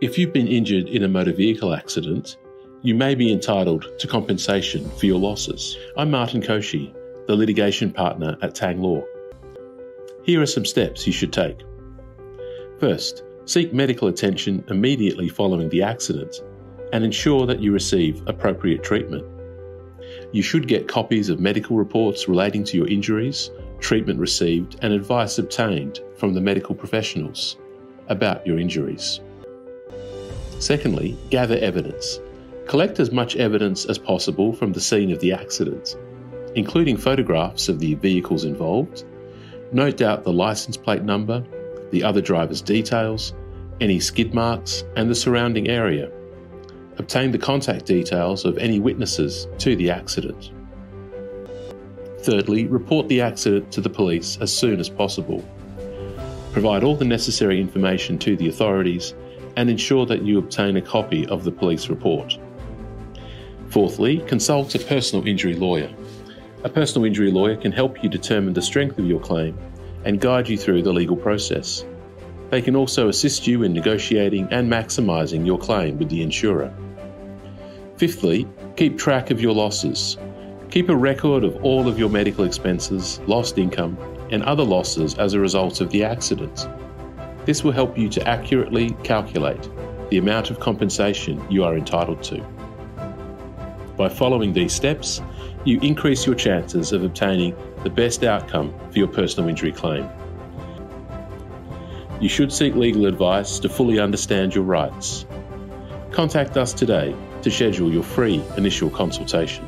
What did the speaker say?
If you've been injured in a motor vehicle accident, you may be entitled to compensation for your losses. I'm Martin Koshy, the litigation partner at Tang Law. Here are some steps you should take. First, seek medical attention immediately following the accident and ensure that you receive appropriate treatment. You should get copies of medical reports relating to your injuries, treatment received, and advice obtained from the medical professionals about your injuries. Secondly, gather evidence. Collect as much evidence as possible from the scene of the accident, including photographs of the vehicles involved. Note out the license plate number, the other driver's details, any skid marks, and the surrounding area. Obtain the contact details of any witnesses to the accident. Thirdly, report the accident to the police as soon as possible. Provide all the necessary information to the authorities and ensure that you obtain a copy of the police report. Fourthly, consult a personal injury lawyer. A personal injury lawyer can help you determine the strength of your claim and guide you through the legal process. They can also assist you in negotiating and maximising your claim with the insurer. Fifthly, keep track of your losses. Keep a record of all of your medical expenses, lost income, and other losses as a result of the accident. This will help you to accurately calculate the amount of compensation you are entitled to. By following these steps, you increase your chances of obtaining the best outcome for your personal injury claim. You should seek legal advice to fully understand your rights. Contact us today to schedule your free initial consultation.